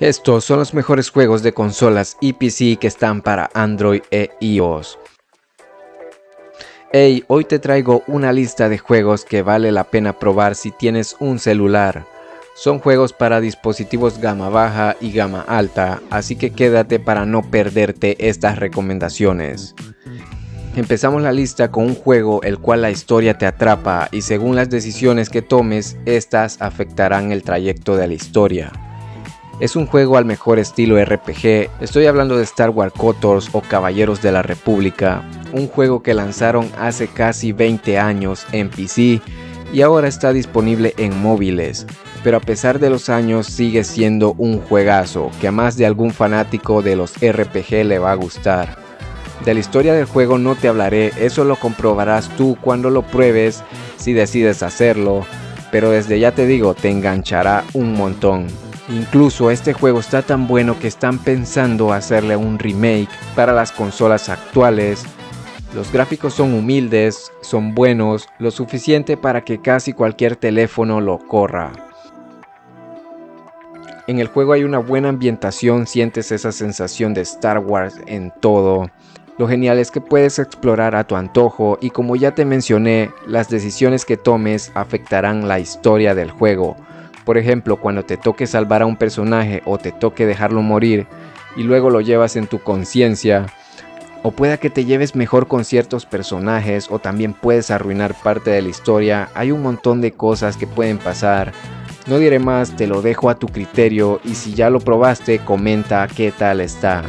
Estos son los mejores juegos de consolas y PC que están para Android e iOS. Hey, hoy te traigo una lista de juegos que vale la pena probar si tienes un celular. Son juegos para dispositivos gama baja y gama alta, así que quédate para no perderte estas recomendaciones. Empezamos la lista con un juego el cual la historia te atrapa y según las decisiones que tomes, estas afectarán el trayecto de la historia. Es un juego al mejor estilo RPG, estoy hablando de Star Wars KOTORs o Caballeros de la República, un juego que lanzaron hace casi 20 años en PC y ahora está disponible en móviles, pero a pesar de los años sigue siendo un juegazo que a más de algún fanático de los RPG le va a gustar. De la historia del juego no te hablaré, eso lo comprobarás tú cuando lo pruebes si decides hacerlo, pero desde ya te digo, te enganchará un montón. Incluso este juego está tan bueno que están pensando hacerle un remake para las consolas actuales. Los gráficos son humildes, son buenos, lo suficiente para que casi cualquier teléfono lo corra. En el juego hay una buena ambientación, sientes esa sensación de Star Wars en todo. Lo genial es que puedes explorar a tu antojo y como ya te mencioné, las decisiones que tomes afectarán la historia del juego. Por ejemplo, cuando te toque salvar a un personaje o te toque dejarlo morir y luego lo llevas en tu conciencia, o pueda que te lleves mejor con ciertos personajes o también puedes arruinar parte de la historia, hay un montón de cosas que pueden pasar. No diré más, te lo dejo a tu criterio y si ya lo probaste, comenta qué tal está.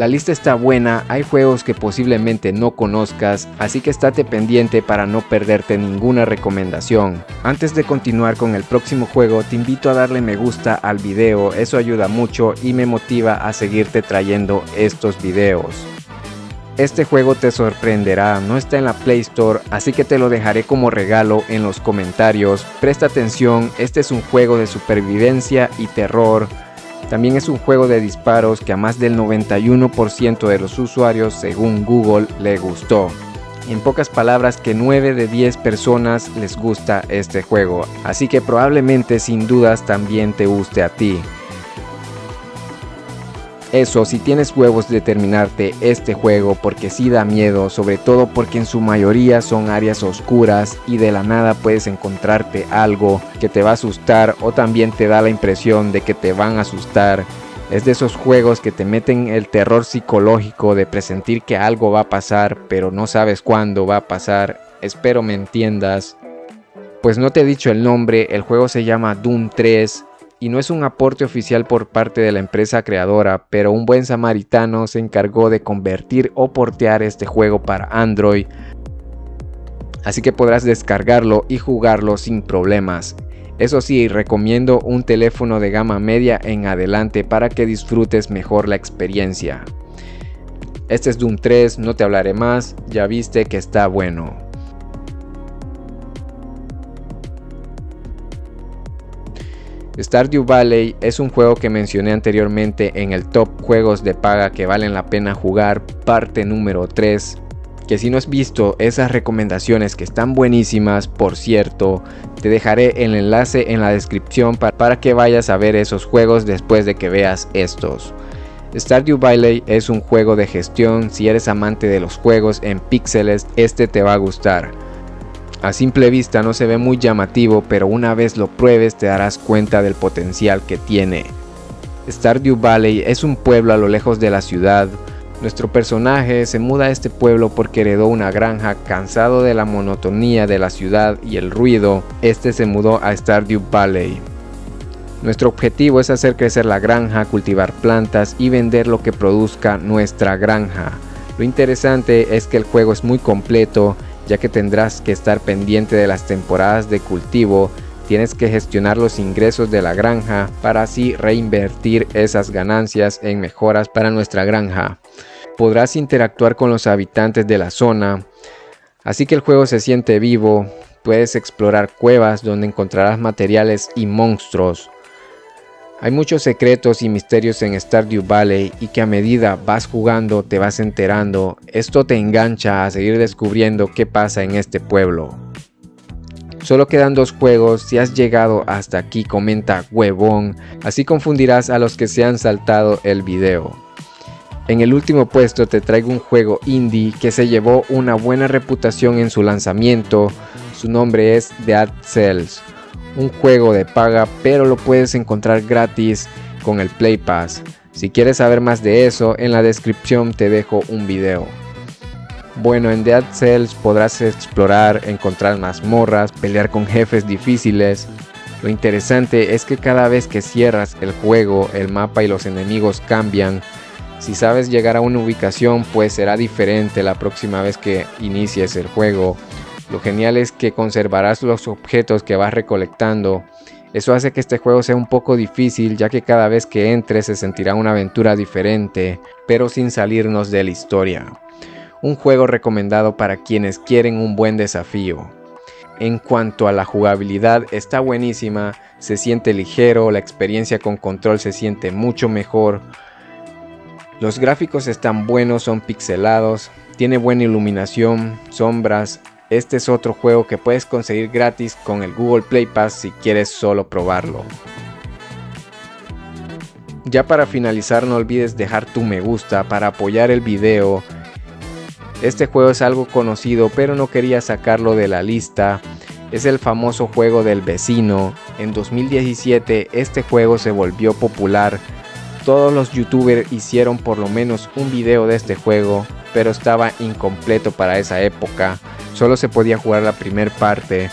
La lista está buena, hay juegos que posiblemente no conozcas, así que estate pendiente para no perderte ninguna recomendación. Antes de continuar con el próximo juego, te invito a darle me gusta al video, eso ayuda mucho y me motiva a seguirte trayendo estos videos. Este juego te sorprenderá, no está en la Play Store, así que te lo dejaré como regalo en los comentarios. Presta atención, este es un juego de supervivencia y terror también es un juego de disparos que a más del 91% de los usuarios, según Google, le gustó. En pocas palabras, que 9 de 10 personas les gusta este juego, así que probablemente sin dudas también te guste a ti. Eso, si tienes huevos de terminarte este juego porque sí da miedo, sobre todo porque en su mayoría son áreas oscuras y de la nada puedes encontrarte algo que te va a asustar o también te da la impresión de que te van a asustar. Es de esos juegos que te meten el terror psicológico de presentir que algo va a pasar pero no sabes cuándo va a pasar. Espero me entiendas. Pues no te he dicho el nombre, el juego se llama Doom 3 y no es un aporte oficial por parte de la empresa creadora, pero un buen samaritano se encargó de convertir o portear este juego para Android, así que podrás descargarlo y jugarlo sin problemas. Eso sí, recomiendo un teléfono de gama media en adelante para que disfrutes mejor la experiencia. Este es Doom 3, no te hablaré más, ya viste que está bueno. Stardew Valley es un juego que mencioné anteriormente en el top juegos de paga que valen la pena jugar, parte número 3. Que si no has visto esas recomendaciones que están buenísimas, por cierto, te dejaré el enlace en la descripción para, que vayas a ver esos juegos después de que veas estos. Stardew Valley es un juego de gestión, si eres amante de los juegos en píxeles, este te va a gustar. A simple vista no se ve muy llamativo, pero una vez lo pruebes te darás cuenta del potencial que tiene. Stardew Valley es un pueblo a lo lejos de la ciudad. Nuestro personaje se muda a este pueblo porque heredó una granja cansado de la monotonía de la ciudad y el ruido. Este se mudó a Stardew Valley. Nuestro objetivo es hacer crecer la granja, cultivar plantas y vender lo que produzca nuestra granja. Lo interesante es que el juego es muy completo ya que tendrás que estar pendiente de las temporadas de cultivo, tienes que gestionar los ingresos de la granja para así reinvertir esas ganancias en mejoras para nuestra granja. Podrás interactuar con los habitantes de la zona, así que el juego se siente vivo, puedes explorar cuevas donde encontrarás materiales y monstruos. Hay muchos secretos y misterios en Stardew Valley y que a medida vas jugando te vas enterando, esto te engancha a seguir descubriendo qué pasa en este pueblo. Solo quedan dos juegos, si has llegado hasta aquí comenta huevón, así confundirás a los que se han saltado el video. En el último puesto te traigo un juego indie que se llevó una buena reputación en su lanzamiento, su nombre es Dead Cells, un juego de paga pero lo puedes encontrar gratis con el Play Pass. Si quieres saber más de eso, en la descripción te dejo un video. Bueno, en Dead Cells podrás explorar, encontrar mazmorras, pelear con jefes difíciles. Lo interesante es que cada vez que cierras el juego, el mapa y los enemigos cambian. Si sabes llegar a una ubicación, pues será diferente la próxima vez que inicies el juego. Lo genial es que conservarás los objetos que vas recolectando. Eso hace que este juego sea un poco difícil ya que cada vez que entres se sentirá una aventura diferente, pero sin salirnos de la historia un juego recomendado para quienes quieren un buen desafío. En cuanto a la jugabilidad, está buenísima, se siente ligero, la experiencia con control se siente mucho mejor. Los gráficos están buenos, son pixelados, tiene buena iluminación, sombras. Este es otro juego que puedes conseguir gratis con el Google Play Pass si quieres solo probarlo. Ya para finalizar no olvides dejar tu me gusta para apoyar el video este juego es algo conocido, pero no quería sacarlo de la lista. Es el famoso juego del vecino. En 2017 este juego se volvió popular. Todos los youtubers hicieron por lo menos un video de este juego, pero estaba incompleto para esa época. Solo se podía jugar la primera parte.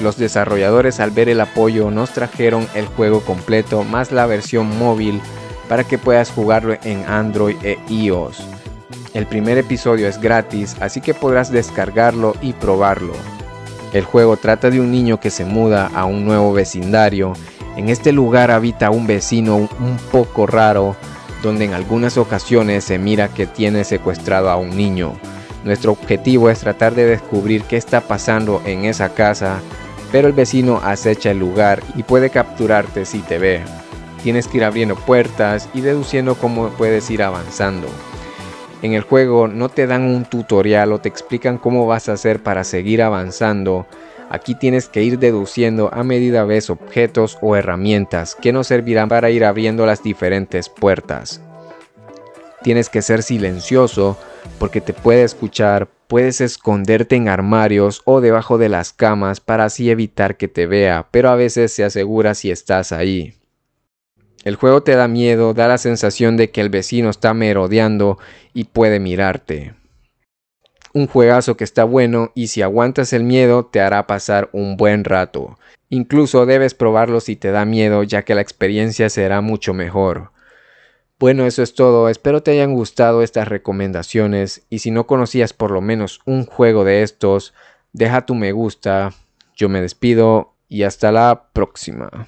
Los desarrolladores al ver el apoyo nos trajeron el juego completo más la versión móvil para que puedas jugarlo en Android e iOS. El primer episodio es gratis, así que podrás descargarlo y probarlo. El juego trata de un niño que se muda a un nuevo vecindario. En este lugar habita un vecino un poco raro, donde en algunas ocasiones se mira que tiene secuestrado a un niño. Nuestro objetivo es tratar de descubrir qué está pasando en esa casa, pero el vecino acecha el lugar y puede capturarte si te ve. Tienes que ir abriendo puertas y deduciendo cómo puedes ir avanzando. En el juego no te dan un tutorial o te explican cómo vas a hacer para seguir avanzando. Aquí tienes que ir deduciendo a medida ves objetos o herramientas que nos servirán para ir abriendo las diferentes puertas. Tienes que ser silencioso porque te puede escuchar, puedes esconderte en armarios o debajo de las camas para así evitar que te vea, pero a veces se asegura si estás ahí. El juego te da miedo, da la sensación de que el vecino está merodeando y puede mirarte. Un juegazo que está bueno y si aguantas el miedo te hará pasar un buen rato. Incluso debes probarlo si te da miedo ya que la experiencia será mucho mejor. Bueno, eso es todo, espero te hayan gustado estas recomendaciones. Y si no conocías por lo menos un juego de estos, deja tu me gusta, yo me despido y hasta la próxima.